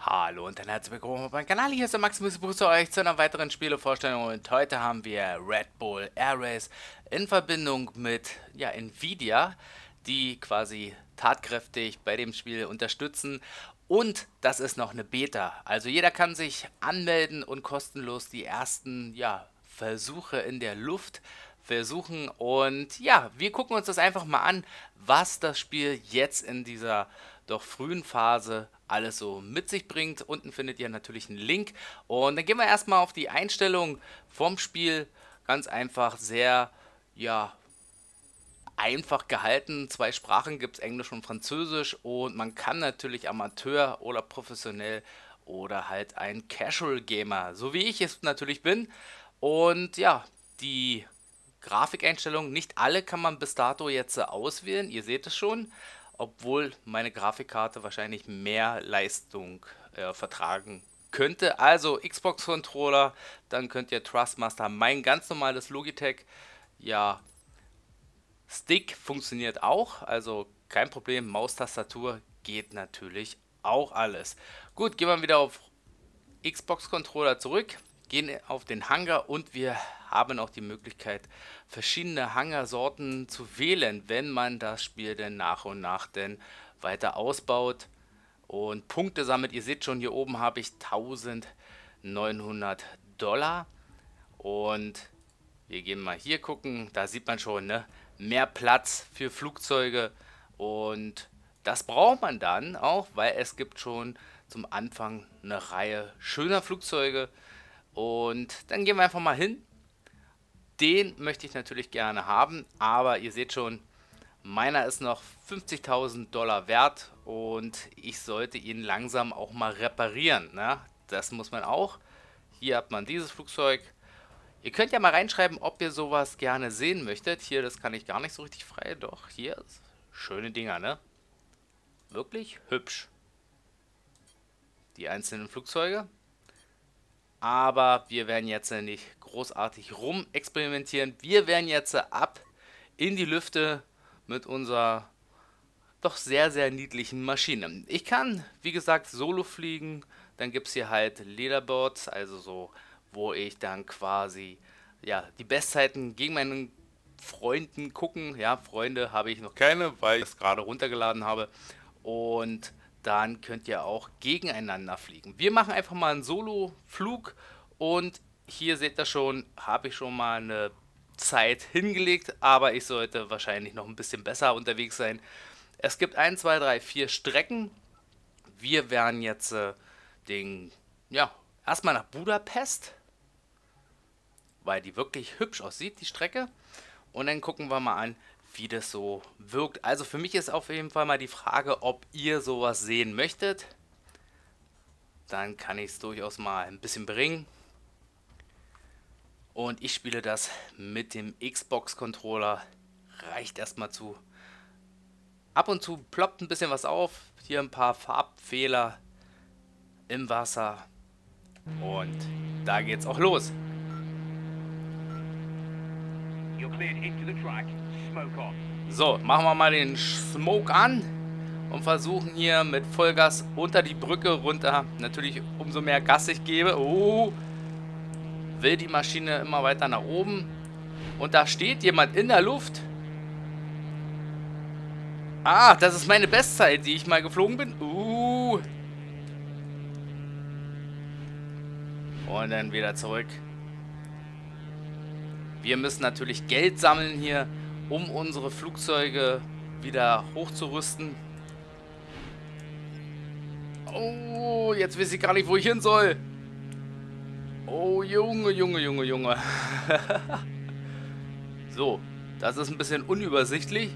Hallo und ein herzlich willkommen auf meinem Kanal. Hier ist der Maximus, begrüße euch zu einer weiteren Spielevorstellung und heute haben wir Red Bull Air Race in Verbindung mit ja, Nvidia, die quasi tatkräftig bei dem Spiel unterstützen und das ist noch eine Beta. Also jeder kann sich anmelden und kostenlos die ersten ja, Versuche in der Luft versuchen und ja, wir gucken uns das einfach mal an, was das Spiel jetzt in dieser doch frühen Phase alles so mit sich bringt. Unten findet ihr natürlich einen Link. Und dann gehen wir erstmal auf die Einstellung vom Spiel. Ganz einfach, sehr, ja, einfach gehalten. Zwei Sprachen gibt es, Englisch und Französisch. Und man kann natürlich Amateur oder professionell oder halt ein Casual Gamer, so wie ich es natürlich bin. Und ja, die Grafikeinstellungen, nicht alle kann man bis dato jetzt auswählen, ihr seht es schon obwohl meine Grafikkarte wahrscheinlich mehr Leistung äh, vertragen könnte. Also Xbox-Controller, dann könnt ihr Trustmaster, mein ganz normales Logitech, ja, Stick funktioniert auch, also kein Problem, Maustastatur geht natürlich auch alles. Gut, gehen wir wieder auf Xbox-Controller zurück gehen auf den Hangar und wir haben auch die Möglichkeit, verschiedene Hangarsorten zu wählen, wenn man das Spiel denn nach und nach denn weiter ausbaut und Punkte sammelt. Ihr seht schon, hier oben habe ich 1900 Dollar und wir gehen mal hier gucken, da sieht man schon, ne? mehr Platz für Flugzeuge und das braucht man dann auch, weil es gibt schon zum Anfang eine Reihe schöner Flugzeuge, und dann gehen wir einfach mal hin. Den möchte ich natürlich gerne haben, aber ihr seht schon, meiner ist noch 50.000 Dollar wert und ich sollte ihn langsam auch mal reparieren. Ne? Das muss man auch. Hier hat man dieses Flugzeug. Ihr könnt ja mal reinschreiben, ob ihr sowas gerne sehen möchtet. Hier, das kann ich gar nicht so richtig frei. Doch, hier, schöne Dinger, ne? Wirklich hübsch. Die einzelnen Flugzeuge. Aber wir werden jetzt nicht großartig rum experimentieren. Wir werden jetzt ab in die Lüfte mit unserer doch sehr, sehr niedlichen Maschine. Ich kann, wie gesagt, solo fliegen. Dann gibt es hier halt Leaderboards, also so, wo ich dann quasi ja, die Bestzeiten gegen meinen Freunden gucken. Ja, Freunde habe ich noch keine, weil ich es gerade runtergeladen habe. Und dann könnt ihr auch gegeneinander fliegen. Wir machen einfach mal einen Solo-Flug und hier seht ihr schon, habe ich schon mal eine Zeit hingelegt, aber ich sollte wahrscheinlich noch ein bisschen besser unterwegs sein. Es gibt 1, 2, 3, 4 Strecken. Wir werden jetzt äh, den, ja, erstmal nach Budapest, weil die wirklich hübsch aussieht, die Strecke. Und dann gucken wir mal an, wie das so wirkt. Also für mich ist auf jeden Fall mal die Frage, ob ihr sowas sehen möchtet. Dann kann ich es durchaus mal ein bisschen bringen. Und ich spiele das mit dem Xbox-Controller. Reicht erstmal zu. Ab und zu ploppt ein bisschen was auf. Hier ein paar Farbfehler im Wasser. Und da geht's auch los. So, machen wir mal den Smoke an und versuchen hier mit Vollgas unter die Brücke runter. Natürlich umso mehr Gas ich gebe. Oh, will die Maschine immer weiter nach oben. Und da steht jemand in der Luft. Ah, das ist meine Bestzeit, die ich mal geflogen bin. Uh. Und dann wieder zurück. Wir müssen natürlich Geld sammeln hier um unsere Flugzeuge wieder hochzurüsten. Oh, jetzt weiß ich gar nicht, wo ich hin soll. Oh, Junge, Junge, Junge, Junge. so, das ist ein bisschen unübersichtlich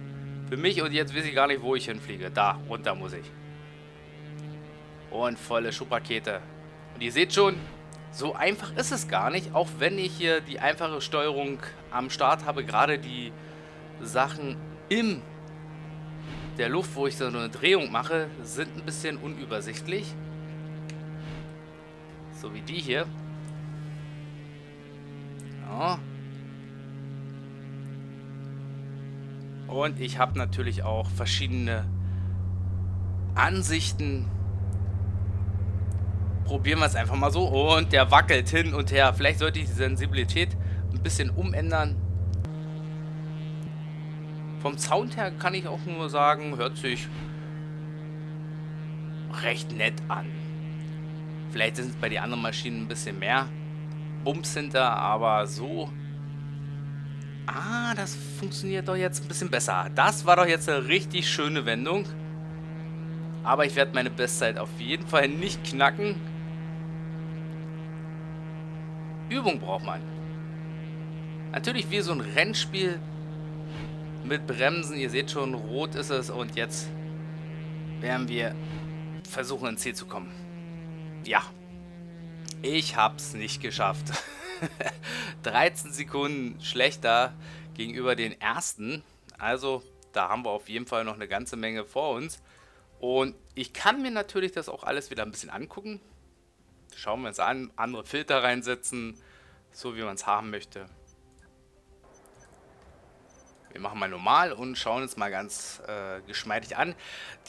für mich und jetzt weiß ich gar nicht, wo ich hinfliege. Da, runter muss ich. Und volle Schubrakete. Und ihr seht schon, so einfach ist es gar nicht, auch wenn ich hier die einfache Steuerung am Start habe, gerade die Sachen in der Luft, wo ich so eine Drehung mache, sind ein bisschen unübersichtlich. So wie die hier. Ja. Und ich habe natürlich auch verschiedene Ansichten probieren wir es einfach mal so. Und der wackelt hin und her. Vielleicht sollte ich die Sensibilität ein bisschen umändern. Vom Sound her kann ich auch nur sagen, hört sich recht nett an. Vielleicht sind es bei den anderen Maschinen ein bisschen mehr Bums hinter, aber so... Ah, das funktioniert doch jetzt ein bisschen besser. Das war doch jetzt eine richtig schöne Wendung. Aber ich werde meine Bestzeit auf jeden Fall nicht knacken. Übung braucht man. Natürlich wie so ein Rennspiel mit Bremsen. Ihr seht schon, rot ist es. Und jetzt werden wir versuchen, ins Ziel zu kommen. Ja. Ich hab's nicht geschafft. 13 Sekunden schlechter gegenüber den ersten. Also, da haben wir auf jeden Fall noch eine ganze Menge vor uns. Und ich kann mir natürlich das auch alles wieder ein bisschen angucken. Schauen wir uns an, andere Filter reinsetzen, so wie man es haben möchte. Wir machen mal normal und schauen uns mal ganz äh, geschmeidig an.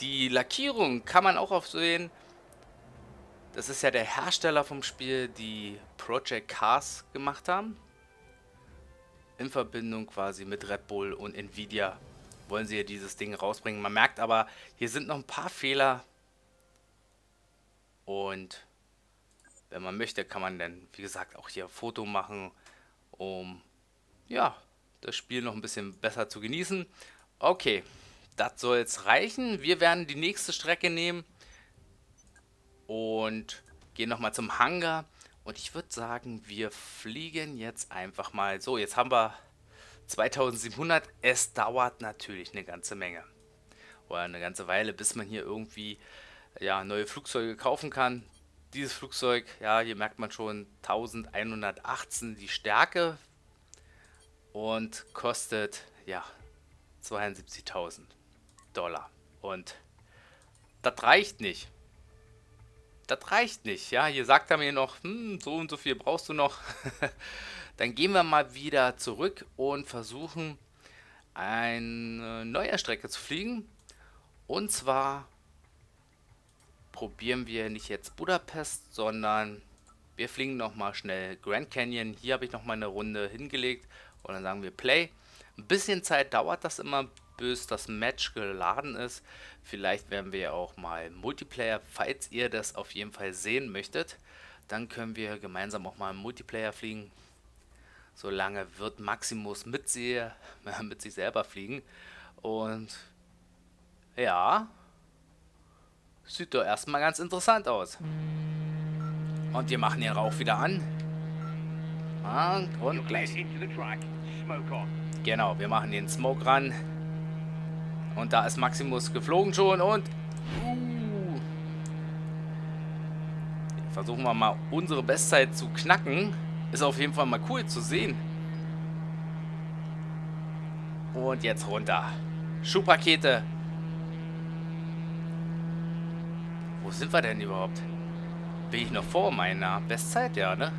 Die Lackierung kann man auch aufsehen. Das ist ja der Hersteller vom Spiel, die Project Cars gemacht haben. In Verbindung quasi mit Red Bull und Nvidia wollen sie ja dieses Ding rausbringen. Man merkt aber, hier sind noch ein paar Fehler. Und wenn man möchte, kann man dann, wie gesagt, auch hier ein Foto machen, um ja, das Spiel noch ein bisschen besser zu genießen. Okay, das soll jetzt reichen. Wir werden die nächste Strecke nehmen und gehen nochmal zum Hangar. Und ich würde sagen, wir fliegen jetzt einfach mal. So, jetzt haben wir 2700. Es dauert natürlich eine ganze Menge. Oder eine ganze Weile, bis man hier irgendwie ja, neue Flugzeuge kaufen kann. Dieses Flugzeug, ja, hier merkt man schon 1118 die Stärke und kostet ja 72.000 Dollar. Und das reicht nicht. Das reicht nicht, ja. Hier sagt er mir noch, hm, so und so viel brauchst du noch. Dann gehen wir mal wieder zurück und versuchen eine neue Strecke zu fliegen. Und zwar probieren wir nicht jetzt Budapest, sondern wir fliegen nochmal schnell Grand Canyon. Hier habe ich nochmal eine Runde hingelegt und dann sagen wir Play. Ein bisschen Zeit dauert das immer, bis das Match geladen ist. Vielleicht werden wir auch mal Multiplayer, falls ihr das auf jeden Fall sehen möchtet. Dann können wir gemeinsam auch mal Multiplayer fliegen. Solange wird Maximus mit, sie, mit sich selber fliegen. Und ja, sieht doch erstmal ganz interessant aus. Und wir machen den Rauch wieder an. Und, und gleich. Genau, wir machen den Smoke ran. Und da ist Maximus geflogen schon und... Uh, versuchen wir mal unsere Bestzeit zu knacken. Ist auf jeden Fall mal cool zu sehen. Und jetzt runter. Schubrakete. Wo sind wir denn überhaupt? Bin ich noch vor meiner Bestzeit? Ja, ne?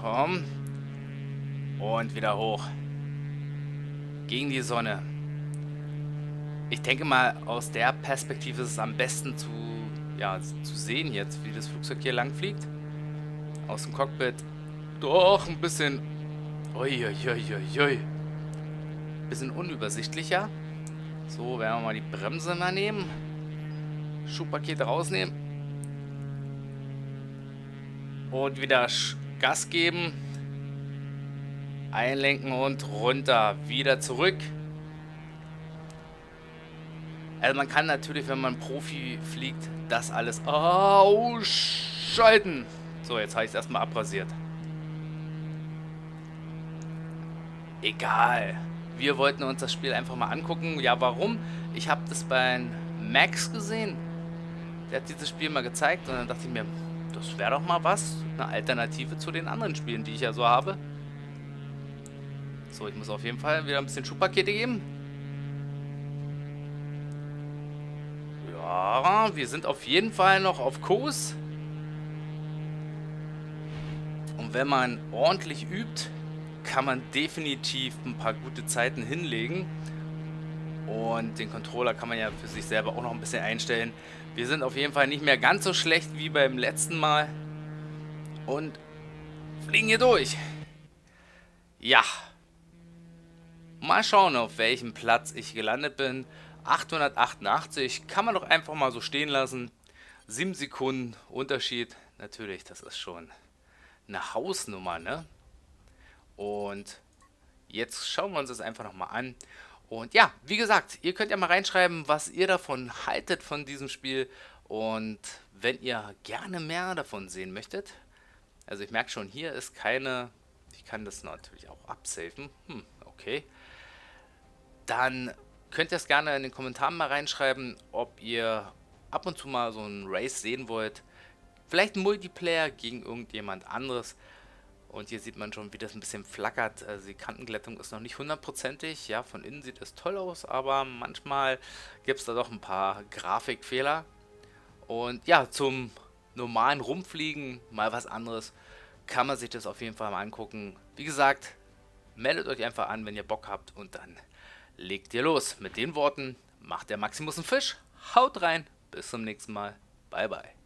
Komm. Und wieder hoch. Gegen die Sonne. Ich denke mal, aus der Perspektive ist es am besten zu, ja, zu sehen jetzt, wie das Flugzeug hier lang fliegt. Aus dem Cockpit. Doch, ein bisschen... Uiuiuiui. Bisschen unübersichtlicher. So, werden wir mal die Bremse mal nehmen. Schubpakete rausnehmen. Und wieder Gas geben. Einlenken und runter. Wieder zurück. Also man kann natürlich, wenn man Profi fliegt, das alles ausschalten. So, jetzt habe ich es erstmal abrasiert. Egal. Wir wollten uns das Spiel einfach mal angucken. Ja, warum? Ich habe das bei Max gesehen. Der hat dieses Spiel mal gezeigt und dann dachte ich mir, das wäre doch mal was. Eine Alternative zu den anderen Spielen, die ich ja so habe. So, ich muss auf jeden Fall wieder ein bisschen Schubpakete geben. Ja, wir sind auf jeden Fall noch auf Kurs. Und wenn man ordentlich übt, kann man definitiv ein paar gute Zeiten hinlegen. Und den Controller kann man ja für sich selber auch noch ein bisschen einstellen. Wir sind auf jeden Fall nicht mehr ganz so schlecht wie beim letzten Mal. Und fliegen hier durch. Ja. Mal schauen, auf welchem Platz ich gelandet bin. 888 kann man doch einfach mal so stehen lassen. 7 Sekunden Unterschied. Natürlich, das ist schon eine Hausnummer, ne? Und jetzt schauen wir uns das einfach nochmal an. Und ja, wie gesagt, ihr könnt ja mal reinschreiben, was ihr davon haltet von diesem Spiel. Und wenn ihr gerne mehr davon sehen möchtet, also ich merke schon, hier ist keine, ich kann das natürlich auch absafen, hm, okay. Dann könnt ihr es gerne in den Kommentaren mal reinschreiben, ob ihr ab und zu mal so ein Race sehen wollt. Vielleicht ein Multiplayer gegen irgendjemand anderes. Und hier sieht man schon, wie das ein bisschen flackert. Also die Kantenglättung ist noch nicht hundertprozentig. Ja, von innen sieht es toll aus, aber manchmal gibt es da doch ein paar Grafikfehler. Und ja, zum normalen Rumfliegen, mal was anderes, kann man sich das auf jeden Fall mal angucken. Wie gesagt, meldet euch einfach an, wenn ihr Bock habt und dann legt ihr los. Mit den Worten macht der Maximus einen Fisch, haut rein, bis zum nächsten Mal, bye bye.